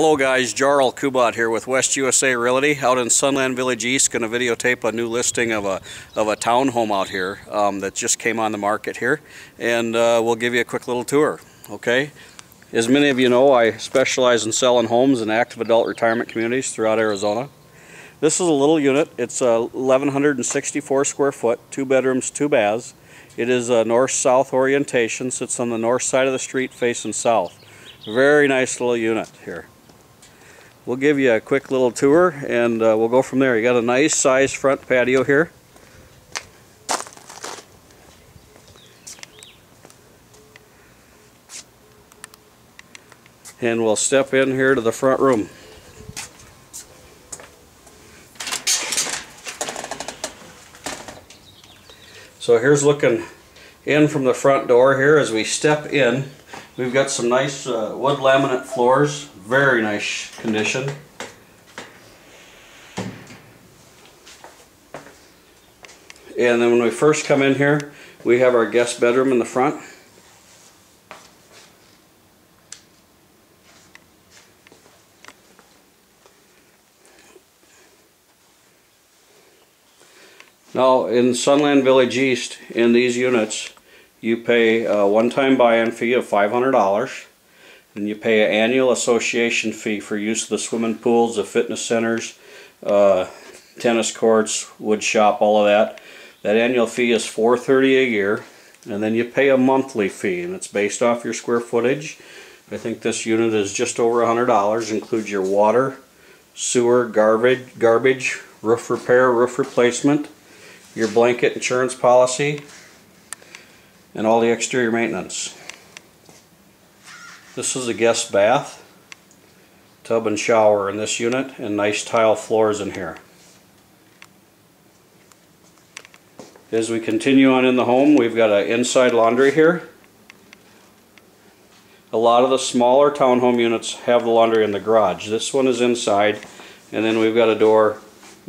Hello guys, Jarl Kubat here with West USA Realty out in Sunland Village East. Going to videotape a new listing of a of a townhome out here um, that just came on the market here, and uh, we'll give you a quick little tour. Okay. As many of you know, I specialize in selling homes in active adult retirement communities throughout Arizona. This is a little unit. It's uh, 1,164 square foot, two bedrooms, two baths. It is a north-south orientation, sits on the north side of the street facing south. Very nice little unit here we'll give you a quick little tour and uh, we'll go from there. You got a nice size front patio here. And we'll step in here to the front room. So here's looking in from the front door here as we step in. We've got some nice uh, wood laminate floors, very nice condition. And then when we first come in here, we have our guest bedroom in the front. Now in Sunland Village East, in these units, you pay a one-time buy-in fee of $500 and you pay an annual association fee for use of the swimming pools, the fitness centers, uh, tennis courts, wood shop, all of that. That annual fee is 430 a year and then you pay a monthly fee and it's based off your square footage. I think this unit is just over $100, includes your water, sewer, garbage, garbage, roof repair, roof replacement, your blanket insurance policy, and all the exterior maintenance. This is a guest bath, tub and shower in this unit, and nice tile floors in here. As we continue on in the home, we've got an inside laundry here. A lot of the smaller townhome units have the laundry in the garage. This one is inside, and then we've got a door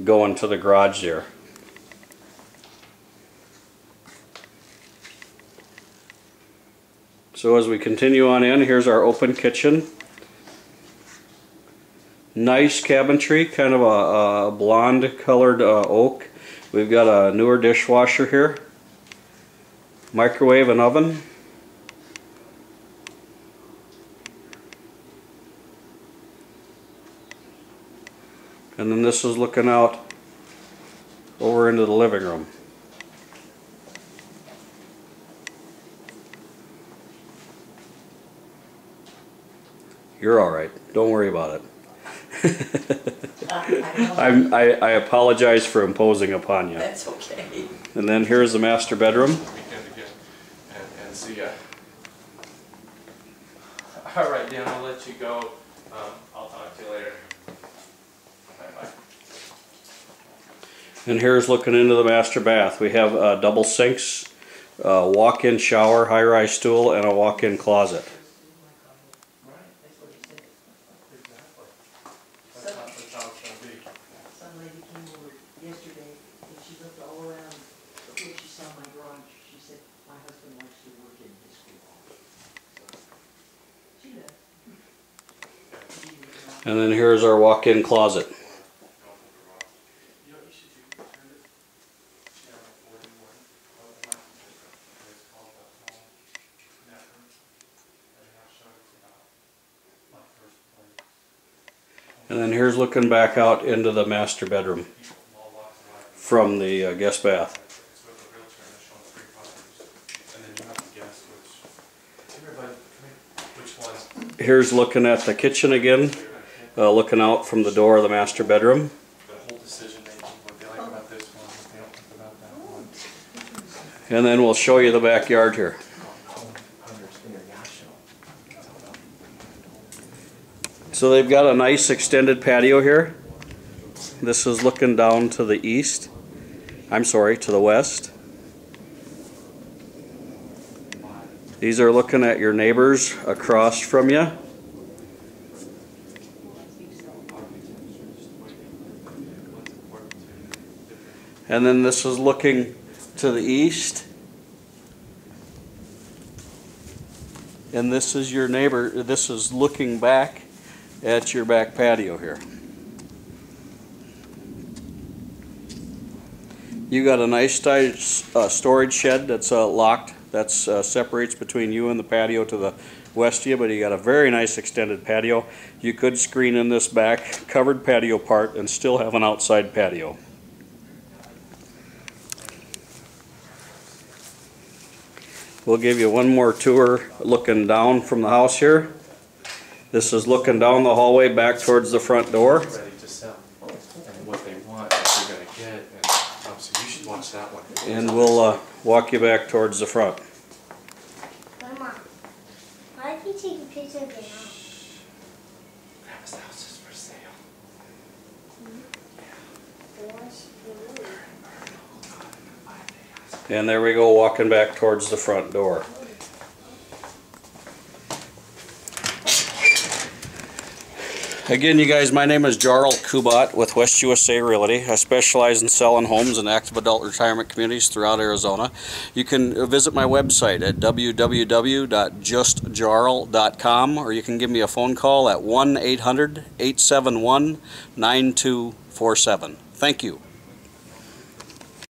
going to the garage there. So as we continue on in, here's our open kitchen. Nice cabinetry, kind of a, a blonde colored uh, oak. We've got a newer dishwasher here. Microwave and oven. And then this is looking out over into the living room. You're all right. Don't worry about it. I, I, I apologize for imposing upon you. That's okay. And then here's the master bedroom. weekend again and, and see ya. All right, Dan, I'll let you go. Um, I'll talk to you later. Bye bye. And here's looking into the master bath. We have uh, double sinks, uh, walk-in shower, high-rise stool, and a walk-in closet. That's not the how it's gonna be. Some lady came over yesterday and she looked all around, but when she saw my garage, she said, my husband likes to work in his school. She does. And then here's our walk-in closet. And then here's looking back out into the master bedroom from the uh, guest bath. Here's looking at the kitchen again, uh, looking out from the door of the master bedroom. And then we'll show you the backyard here. So they've got a nice extended patio here. This is looking down to the east. I'm sorry, to the west. These are looking at your neighbors across from you. And then this is looking to the east. And this is your neighbor, this is looking back at your back patio here. You got a nice size uh, storage shed that's uh, locked. that uh, separates between you and the patio to the west of you, but you got a very nice extended patio. You could screen in this back covered patio part and still have an outside patio. We'll give you one more tour looking down from the house here. This is looking down the hallway back towards the front door. ready to sell, and what they want, what they're gonna get, and, um, so you should watch that one. And we'll uh, walk you back towards the front. Grandma, why did you take a picture of the house? Grandma's house is for sale. What's the rule? And there we go, walking back towards the front door. Again, you guys, my name is Jarl Kubat with West USA Realty. I specialize in selling homes in active adult retirement communities throughout Arizona. You can visit my website at www.justjarl.com or you can give me a phone call at 1-800-871-9247. Thank you.